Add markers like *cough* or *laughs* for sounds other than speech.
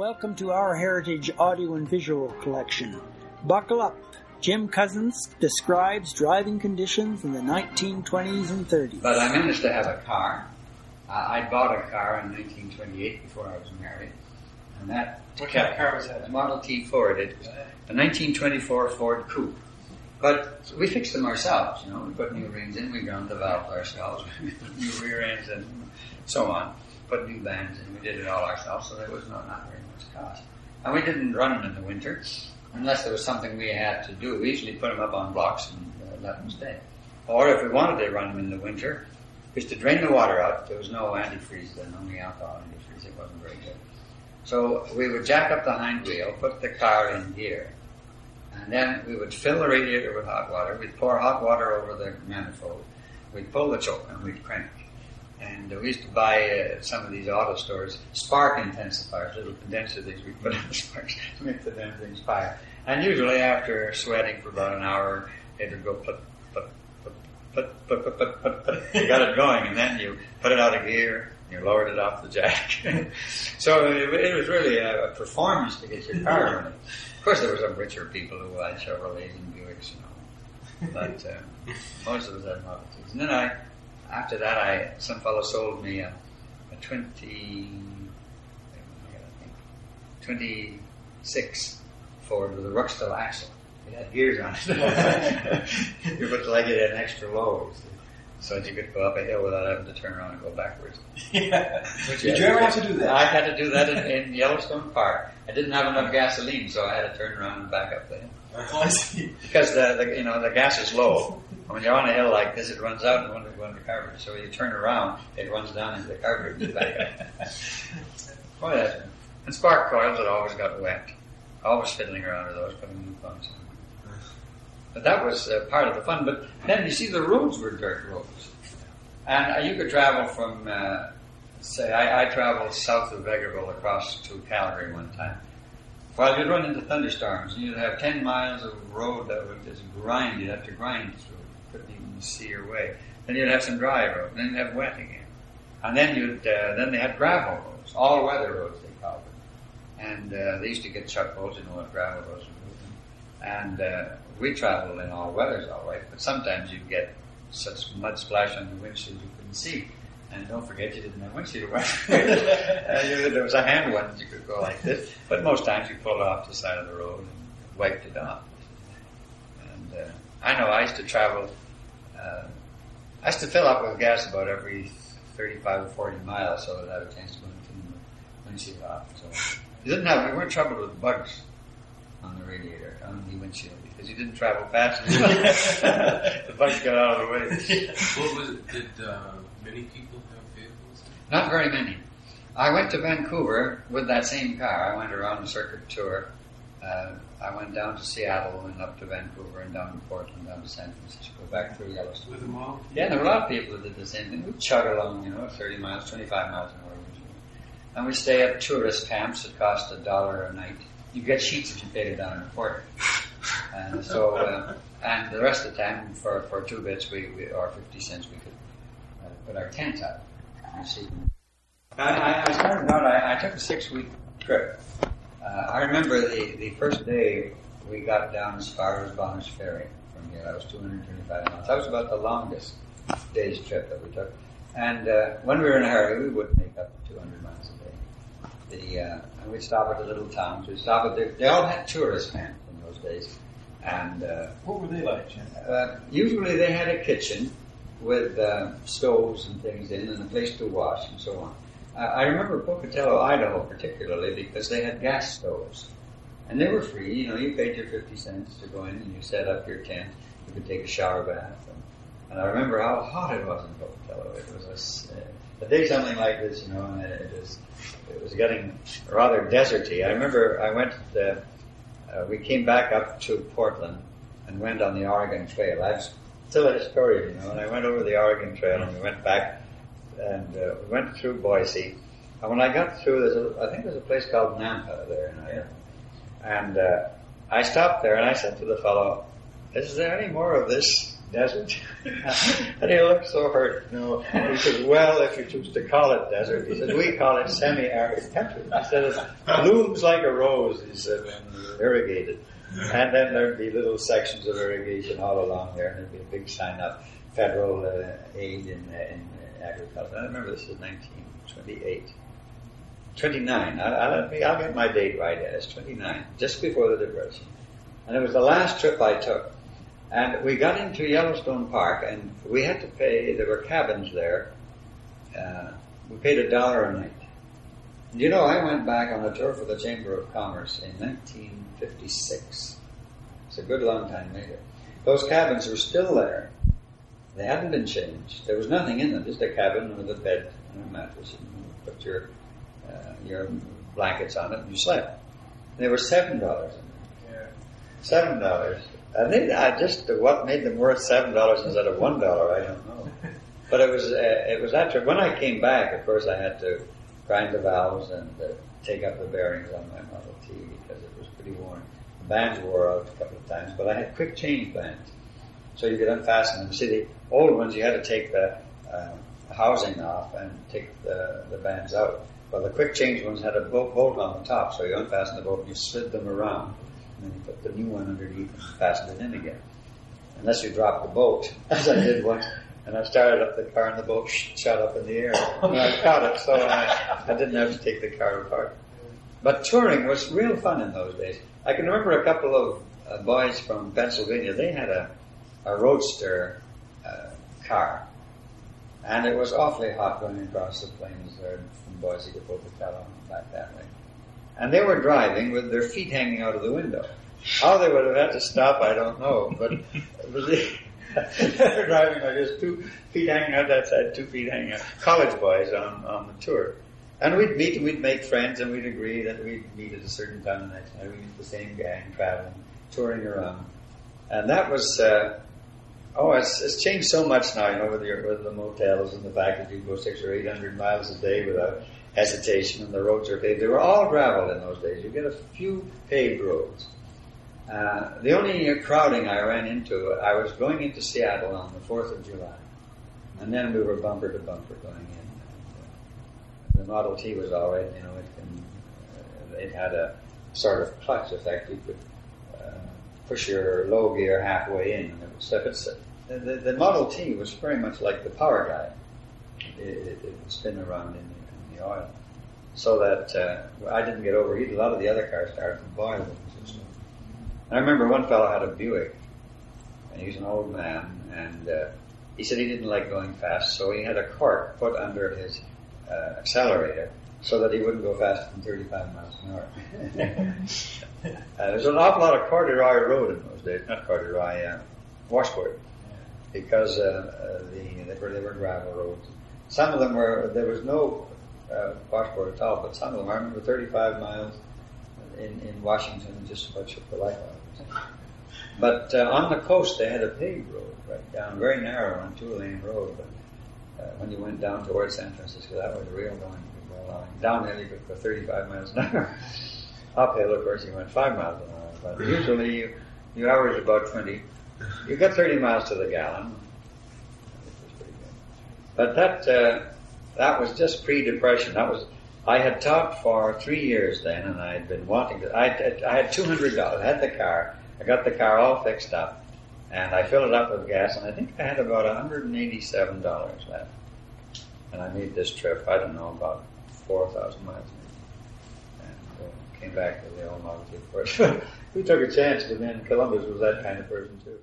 Welcome to our Heritage Audio and Visual Collection. Buckle up. Jim Cousins describes driving conditions in the 1920s and 30s. But I managed to have a car. Uh, I bought a car in 1928 before I was married. And that What kind of car was that? a Model T Ford. It a 1924 Ford Coupe. But we fixed them ourselves, you know. We put new rings in, we ground the valves ourselves, we *laughs* put new rear ends and so on. Put new bands in, we did it all ourselves, so there was not, not very And we didn't run them in the winter, unless there was something we had to do. We usually put them up on blocks and uh, let them stay. Or if we wanted to run them in the winter, was to drain the water out. There was no antifreeze then, only alcohol antifreeze. It wasn't very good. So we would jack up the hind wheel, put the car in gear, and then we would fill the radiator with hot water. We'd pour hot water over the manifold. We'd pull the choke and we'd crank. And we used to buy uh, some of these auto stores spark intensifiers, little condenser things we put *laughs* the sparks to make the damn things fire. And usually after sweating for about an hour, it would go put, put, put, put, put, put, put, put, put. You got it going, and then you put it out of gear, and you lowered it off the jack. *laughs* so it, it was really a, a performance to get your car running. Of course, there were some richer people who had Chevrolets and Buicks, you know, but uh, most of us had Model Ts. And then I, after that, I some fellow sold me a, a twenty, I think, twenty-six Ford with a Ruckstell axle. It had gears on it. *laughs* you put the leg in an extra load, so that you could go up a hill without having to turn around and go backwards. yeah. Which Did you ever have to do that? I had to do that in, in Yellowstone Park. I didn't have enough gasoline, so I had to turn around and back up the hill. Oh, I see. Because the, the you know the gas is low. And when you're on a hill like this, it runs out and when go into carburetor. So you turn around, it runs down into the carburetor and *laughs* back up. Boy, and spark coils that always got wet. Always fiddling around with those, putting new pumps in. But that was uh, part of the fun. But then you see the roads were dirt roads. And uh, you could travel from, uh, say, I, I traveled south of Vegreville across to Calgary one time. Well, you'd run into thunderstorms, and you'd have 10 miles of road that would just grind. You'd have to grind through. You even see your way. Then you'd have some dry road, then you'd have wet again. And then you'd, uh, then they had gravel roads, all weather roads they called them. And uh, they used to get chuck roads, you know what gravel roads were. And uh, we traveled in all weathers all right, but sometimes you'd get such mud splash on the windshield you couldn't see. And don't forget, you didn't have windshield wipers. *laughs* uh, there was a hand one that you could go like this, but most times you pulled off the side of the road and wiped it off. I know I used to travel. Uh, I used to fill up with gas about every 35 or 40 miles, so that I had a chance to go and clean the windshield off. So you didn't have, we weren't troubled with bugs on the radiator, on the windshield, because you didn't travel fast enough. *laughs* the bugs got out of the way. What was it? Did uh, many people have vehicles? Not very many. I went to Vancouver with that same car. I went around the circuit tour. Uh, I went down to Seattle and up to Vancouver and down to Portland, down to San Francisco, back through Yellowstone. With them all? Yeah, there were a lot of people who did the same thing. We'd chug along, you know, 30 miles, 25 miles an hour. And we stay at tourist camps that cost a dollar a night. You get sheets if you paid a dollar and a quarter. And so, uh, and the rest of the time, for, for two bits, we, we or 50 cents, we could uh, put our tent out and see. I, I, I started out, I, I took a six week trip. Uh, I remember the, the first day we got down as far as Bonner's Ferry from here. That was 225 miles. That was about the longest day's trip that we took. And uh, when we were in a hurry, we would make up 200 miles a day. The, uh, and we'd stop at the little towns. We'd stop at the, they all had tourist camps in those days. And uh, What were they like, Jim? uh, usually they had a kitchen with uh, stoves and things in and a place to wash and so on. I remember Pocatello, Idaho particularly because they had gas stoves. And they were free, you know, you paid your 50 cents to go in and you set up your tent. You could take a shower bath. And, and I remember how hot it was in Pocatello. It was a, s- uh, a day something like this, you know, and it was, it was getting rather deserty. I remember I went, uh, uh, we came back up to Portland and went on the Oregon Trail. I've still a historian, you know, and I went over the Oregon Trail and we went back and uh, we went through Boise. And when I got through, there's a, I think there's a place called Nampa there in Idaho. And uh, I stopped there and I said to the fellow, is there any more of this desert? *laughs* and he looked so hurt, you know. He said, well, if you choose to call it desert, he said, we call it semi-arid country. He said, it blooms like a rose, he said, when irrigated. And then there'd be little sections of irrigation all along there, and there'd be a big sign up, federal uh, aid in, uh, in agriculture. I remember this is 1928. 29. I'll, I'll, I'll get my date right. It's 29, just before the Depression. And it was the last trip I took. And we got into Yellowstone Park, and we had to pay. There were cabins there. Uh, we paid a dollar a night. You know, I went back on a tour for the Chamber of Commerce in 1956. It's a good long time later. Those cabins were still there. They hadn't been changed. There was nothing in them, just a cabin with a bed and a mattress. And you put your uh, your blankets on it, and you slept. They were seven dollars. Seven dollars. I think I just what made them worth seven dollars instead of one dollar. I don't know. *laughs* But it was uh, it was after when I came back. Of course, I had to grind the valves and uh, take up the bearings on my Model T because it was pretty worn. The bands wore out a couple of times, but I had quick change bands, so you could unfasten them. See, the old ones you had to take the uh, housing off and take the, the bands out. Well, the quick change ones had a bolt, on the top, so you unfasten the bolt and you slid them around and then you put the new one underneath and fasten it in again. Unless you drop the bolt, *laughs* as I did once. And I started up the car and the boat shot up in the air. And I caught it, so I, I didn't have to take the car apart. But touring was real fun in those days. I can remember a couple of uh, boys from Pennsylvania. They had a, a roadster uh, car. And it was awfully hot going across the plains there from Boise to Pocatello and back that way. And they were driving with their feet hanging out of the window. How they would have had to stop, I don't know. But it was, *laughs* they were driving like this, two feet hanging out that side, two feet hanging out. College boys on, on the tour. And we'd meet and we'd make friends and we'd agree that we'd meet at a certain time the next night. We'd meet the same gang traveling, touring around. And that was, uh, oh, it's, it's changed so much now, you know, with, your, with the motels and the fact that you go six or eight hundred miles a day without hesitation and the roads are paved. They were all gravel in those days. You get a few paved roads. Uh, the only crowding I ran into, I was going into Seattle on the 4th of July. And then we were bumper to bumper going in. Uh, the Model T was all right, you know, it, can, uh, it had a sort of clutch effect. You could uh, push your low gear halfway in and it would step. It's, the, the, the Model T was very much like the Powerglide. It, it, it would spin around in the, in the oil. So that I didn't get overheated. A lot of the other cars started to boil. And I remember one fellow had a Buick, and he was an old man, and uh, he said he didn't like going fast, so he had a cork put under his uh, accelerator so that he wouldn't go faster than 35 miles an hour. *laughs* uh, there's an awful lot of corduroy road in those days, not corduroy, uh, washboard, because uh, uh, the they were, they were gravel roads. Some of them were there was no uh, washboard at all, but some of them I remember 35 miles in, in Washington just about shook the life out of us. But uh, on the coast they had a paved road right down, very narrow on two lane road. But uh, when you went down towards San Francisco, that was real going. Downhill you could go 35 miles an hour. *laughs* Uphill, of course, you went five miles an hour. But usually you, you average about 20. You got 30 miles to the gallon. But that uh, that was just pre-depression. That was I had taught for three years then, and I had been wanting to. I, I had two hundred dollars. I had the car. I got the car all fixed up, and I filled it up with gas, and I think I had about one hundred and eighty-seven dollars left. And I made this trip. I don't know about four thousand miles, and uh, came back with the old Model. Of course, we took a chance, but then Columbus was that kind of person too.